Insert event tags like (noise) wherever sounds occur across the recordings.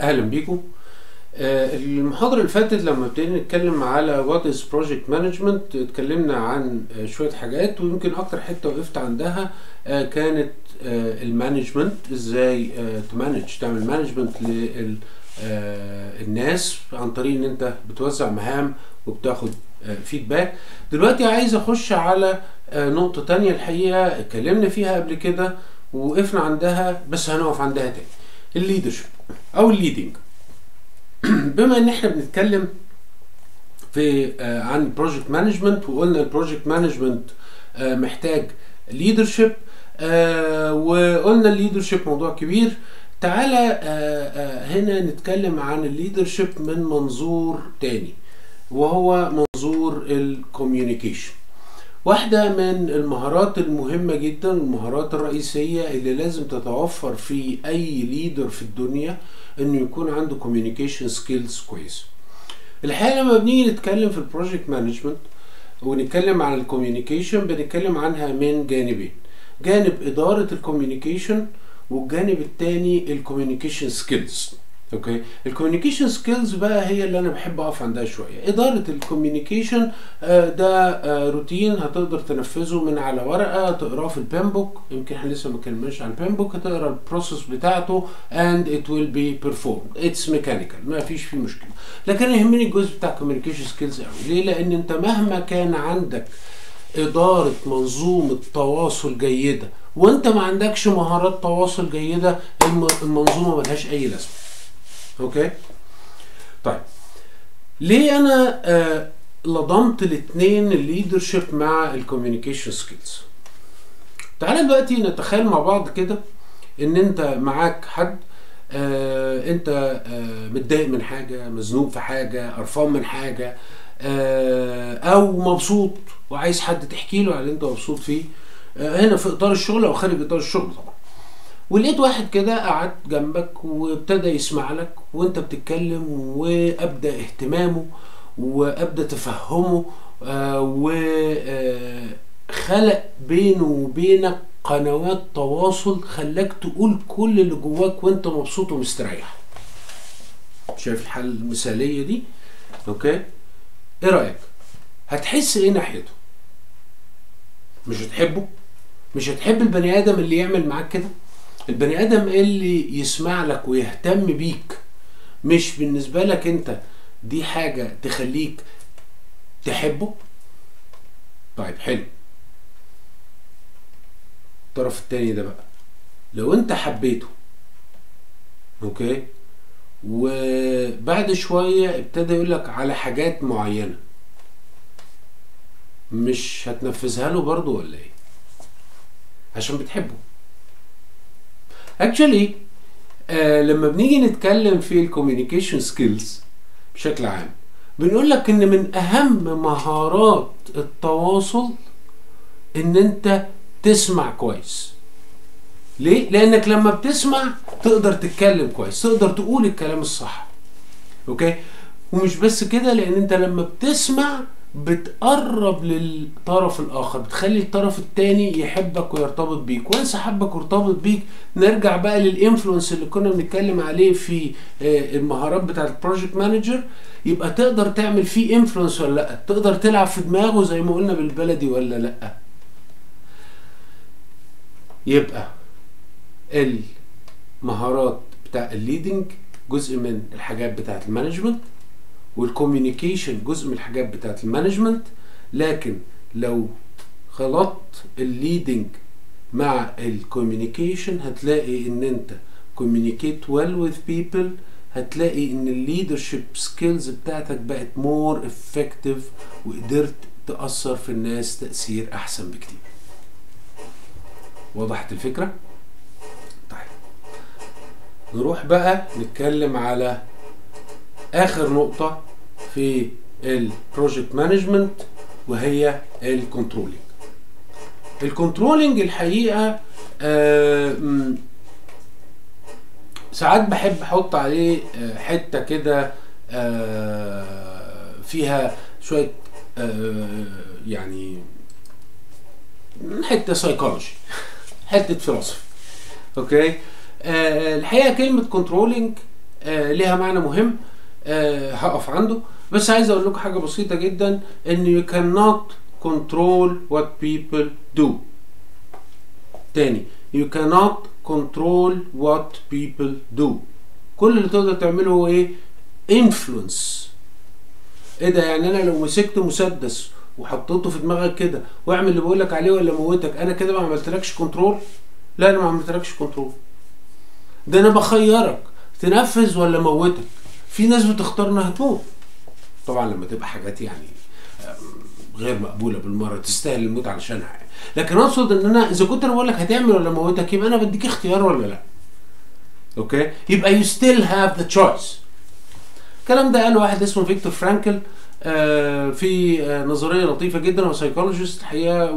أهلا بيكم. آه، المحاضرة اللي فاتت لما ابتدينا نتكلم على what is project management اتكلمنا عن آه، شوية حاجات ويمكن أكتر حتة وقفت عندها آه، كانت ال management إزاي ت manage تعمل management للناس عن طريق إن أنت بتوزع مهام وبتاخد feedback دلوقتي عايز أخش على نقطة تانية الحقيقة اتكلمنا فيها قبل كده ووقفنا عندها بس هنقف عندها تاني. ال leadership أو ال leading (clears throat) بما إن إحنا بنتكلم في آه، عن project management وقلنا ال project management محتاج leadership وقلنا ال leadership موضوع كبير. تعالى آه، آه، هنا نتكلم عن ال leadership من منظور تاني وهو منظور ال communication واحدة من المهارات المهمة جدا المهارات الرئيسية اللي لازم تتوفر في أي leader في الدنيا إنه يكون عنده communication skills كويسة. الحقيقة لما بنيجي نتكلم في ال project management ونتكلم عن ال communication بنتكلم عنها من جانبين. جانب إدارة ال communication والجانب التاني ال communication skills. Okay؟ ال communication skills بقى هي اللي أنا بحب أقف عندها شوية. إدارة ال communication ده آه، روتين هتقدر تنفذه من على ورقة تقراه في ال PMBOK يمكن إحنا لسه ما اتكلمناش عن ال PMBOK هتقرا ال process بتاعته and it will be performed. It's mechanical ما فيش فيه مشكلة. لكن يهمني الجزء بتاع ال communication skills قوي ليه؟ لأن أنت مهما كان عندك إدارة منظومة تواصل جيدة وأنت ما عندكش مهارات تواصل جيدة الم- المنظومة ملهاش أي لازمة. Okay؟ طيب. ليه أنا آه لضمت الاثنين ال leadership مع ال communication skills تعالى دلوقتي نتخيل مع بعض كده إن أنت معاك حد آه أنت آه متضايق من حاجة مزنوق في حاجة قرفان من حاجة آه أو مبسوط وعايز حد تحكي له على اللي أنت مبسوط فيه آه هنا في إطار الشغل أو خارج إطار الشغل طبعا. ولقيت واحد كده قعد جنبك وابتدى يسمع لك وانت بتتكلم وأبدأ اهتمامه وأبدأ تفهمه آه وخلق بينه وبينك قنوات تواصل خلاك تقول كل اللي جواك وانت مبسوط ومستريح. شايف الحالة المثالية دي؟ أوكي؟ إيه رأيك؟ هتحس إيه ناحيته؟ مش هتحبه؟ مش هتحب البني آدم اللي يعمل معاك كده؟ البني آدم اللي يسمع لك ويهتم بيك مش بالنسبة لك انت دي حاجة تخليك تحبه؟ طيب حلو. الطرف التاني ده بقى لو انت حبيته أوكي؟ وبعد شوية ابتدى يقول لك على حاجات معينة. مش هتنفذها له برضه ولا إيه؟ عشان بتحبه. actually آه لما بنيجي نتكلم في ال communication skills بشكل عام بنقول لك إن من أهم مهارات التواصل إن أنت تسمع كويس. ليه؟ لأنك لما بتسمع تقدر تتكلم كويس تقدر تقول الكلام الصح. okay؟ ومش بس كده لأن أنت لما بتسمع بتقرب للطرف الآخر بتخلي الطرف التاني يحبك ويرتبط بيك. وانسى حبك وارتبط بيك نرجع بقى لل influence اللي كنا بنتكلم عليه في آه، المهارات بتاعت ال project manager يبقى تقدر تعمل فيه influence ولا لأ؟ تقدر تلعب في دماغه زي ما قلنا بالبلدي ولا لأ؟ يبقى المهارات بتاع ال leading جزء من الحاجات بتاعت ال management وال communication جزء من الحاجات بتاعت ال management لكن لو خلطت ال leading مع ال communication هتلاقي إن أنت communicate well with people هتلاقي إن ال leadership skills بتاعتك بقت more effective وقدرت تأثر في الناس تأثير أحسن بكتير وضحت الفكرة؟ طيب نروح بقى نتكلم على آخر نقطة في ال project management وهي ال controlling ال controlling الحقيقة آه، ساعات بحب أحط عليه آه، حتة كده آه، فيها شوية آه، يعني حتة سايكولوجي حتة فلسفة okay؟ الحقيقة كلمة controlling ليها معنى مهم. هقف عنده. بس عايز أقول لكم حاجة بسيطة جدا إن you cannot control what people do. تاني you cannot control what people do. كل اللي تقدر تعمله هو إيه؟ influence. إيه ده؟ يعني أنا لو مسكت مسدس وحطيته في دماغك كده واعمل اللي بقول لك عليه ولا موتك أنا كده ما عملتلكش control لا أنا ما عملتلكش control ده أنا بخيرك. تنفذ ولا موتك؟ في ناس بتختار إنها تموت. طبعا لما تبقى حاجات يعني غير مقبولة بالمرة تستاهل الموت علشانها يعني. لكن أقصد إن أنا إذا كنت أنا بقول لك هتعمل ولا موتك يبقى أنا بديك اختيار ولا لأ. okay؟ يبقى you still have the choice. الكلام ده قاله واحد اسمه فيكتور فرانكل آه في آه نظرية لطيفة جدا هو psychologist الحقيقة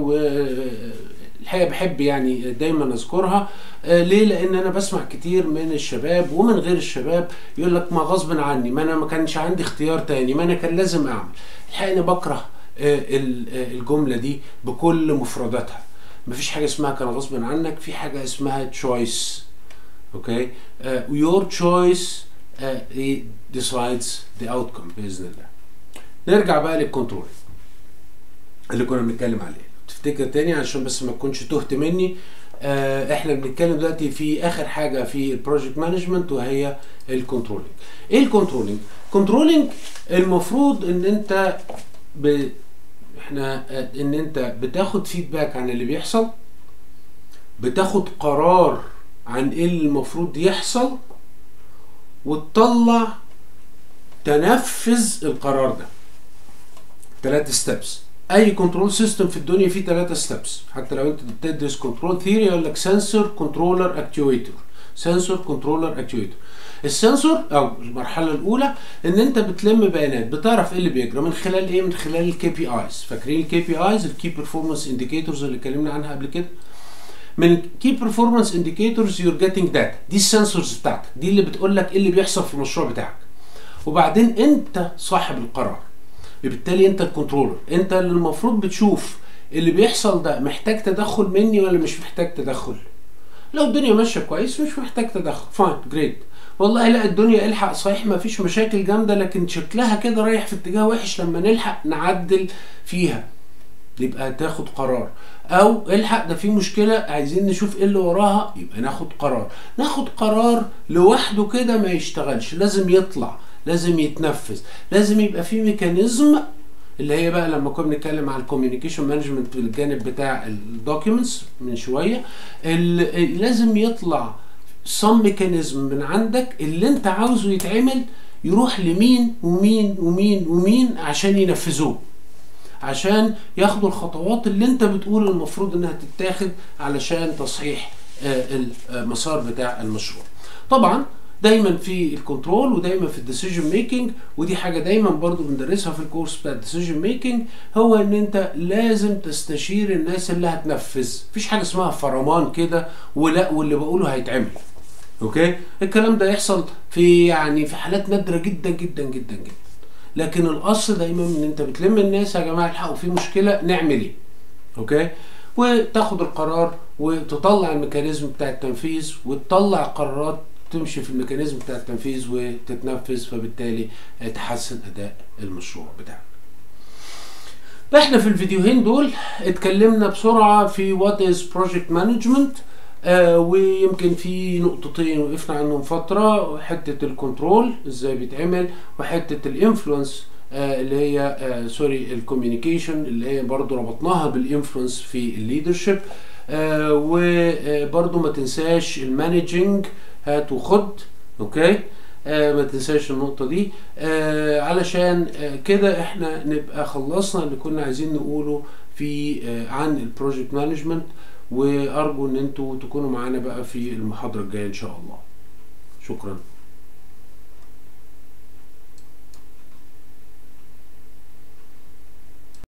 والحقيقة بحب يعني دايما أذكرها. آه ليه؟ لأن أنا بسمع كتير من الشباب ومن غير الشباب يقول لك ما غصب عني ما أنا ما كانش عندي اختيار تاني ما أنا كان لازم أعمل. الحقيقة أنا بكره الجملة دي بكل مفرداتها. مفيش حاجة اسمها كان غصب عنك في حاجة اسمها choice okay your choice decides the outcome بإذن الله. نرجع بقى لل control اللي كنا بنتكلم عليه. تفتكر تاني عشان بس ما تكونش تهت مني. آه إحنا بنتكلم دلوقتي في اخر حاجة في ال project management وهي ال controlling إيه ال controlling controlling المفروض ان انت ب... إحنا ان انت بتاخد feedback عن اللي بيحصل بتاخد قرار عن إيه اللي المفروض يحصل وتطلع تنفذ القرار ده. ثلاثة steps أي control system في الدنيا فيه ثلاثة steps حتى لو أنت بتدرس control theory يقول لك sensor controller actuator sensor controller actuator ال sensor أو المرحلة الأولى إن أنت بتلم بيانات بتعرف إيه اللي بيجرى من خلال إيه؟ من خلال PIs فاكرين ال KPIs ال key performance indicators اللي اتكلمنا عنها قبل كده؟ من key performance indicators you're getting data دي ال sensors بتاعتك. دي اللي بتقول لك إيه اللي بيحصل في المشروع بتاعك. وبعدين أنت صاحب القرار. بالتالي انت ال controller. انت اللي المفروض بتشوف اللي بيحصل ده محتاج تدخل مني ولا مش محتاج تدخل. لو الدنيا ماشية كويس مش محتاج تدخل. fine great والله لا الدنيا الحق صحيح ما فيش مشاكل جامدة لكن شكلها كده رايح في اتجاه وحش لما نلحق نعدل فيها. يبقى تاخد قرار. أو الحق ده في مشكلة عايزين نشوف إيه اللي وراها يبقى ناخد قرار. ناخد قرار لوحده كده ما يشتغلش لازم يطلع. لازم يتنفذ. لازم يبقى في mechanism اللي هي بقى لما كنا بنتكلم على ال communication management في الجانب بتاع ال documents من شوية لازم يطلع some mechanism من عندك اللي انت عاوزه يتعمل يروح لمين ومين ومين ومين عشان ينفذوه. عشان ياخدوا الخطوات اللي انت بتقول المفروض انها تتاخد علشان تصحيح المسار بتاع المشروع. طبعا دايما في ال control ودايما في ال decision making ودي حاجة دايما برضو بندرسها في ال course بتاع ال decision making هو إن أنت لازم تستشير الناس اللي هتنفذ. مفيش حاجة اسمها فرمان كده ولا واللي بقوله هيتعمل. Okay؟ الكلام ده يحصل في يعني في حالات نادرة جدا جدا جدا جدا. لكن الأصل دايما إن أنت بتلم الناس يا جماعة الحقوا في مشكلة نعمل إيه؟ okay؟ وتاخد القرار وتطلع ال mechanism بتاع التنفيذ وتطلع قرارات تمشي في ال mechanism بتاع التنفيذ وتتنفذ فبالتالي تحسن أداء المشروع بتاعك. إحنا في الفيديوهين دول اتكلمنا بسرعة في what is project management آه ويمكن في نقطتين وقفنا عنهم فترة حتة ال control إزاي بيتعمل وحتة ال influence آه اللي هي آه sorry ال communication اللي هي برضو ربطناها بال influence في ال leadership آه وبرضو ما تنساش ال managing هات وخد okay؟ آه ما تنساش النقطة دي. آه علشان آه كده إحنا نبقى خلصنا اللي كنا عايزين نقوله في آه عن ال project management وأرجو إن أنتوا تكونوا معانا بقى في المحاضرة الجاية إن شاء الله. شكرا.